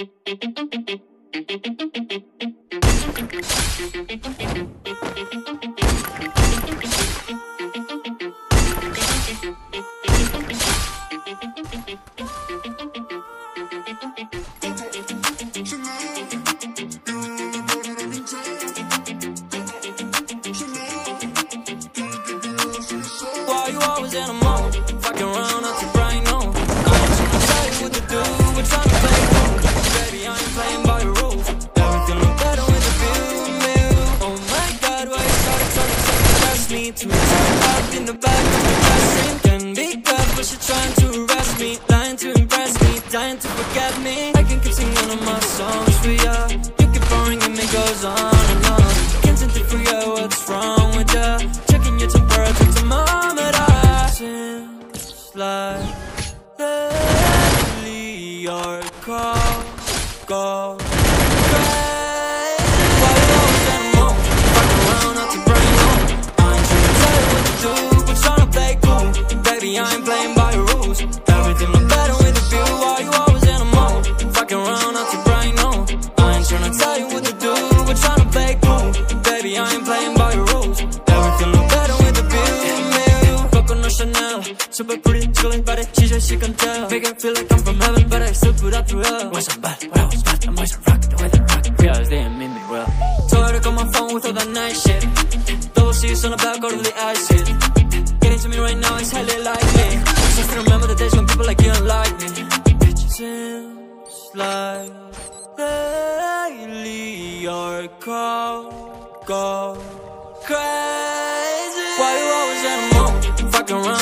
Why you always in a mood? Me? To me, up in the back of the dressing. Can be good, but she trying to arrest me, lying to impress me, dying to forget me. I can keep singing all my songs for ya. You keep boring and it goes on and on. Can't seem to figure out what's wrong with ya. Checking your temperature thermometer. Seems like lately your call go super pretty, chilling body. She just she can tell. Make her feel like I'm from heaven, but I still put up the real. When I'm bad, when I was bad, I'm always a rock, the way they rock. Realize they ain't mean me well. Told her to call my phone with all that nice shit. Double C's on the back, all of the hit. Getting to me right now, it's highly likely. Just remember the days when people like you don't like me. It seems like lately your call go crazy. Why you always in the mood, fucking around?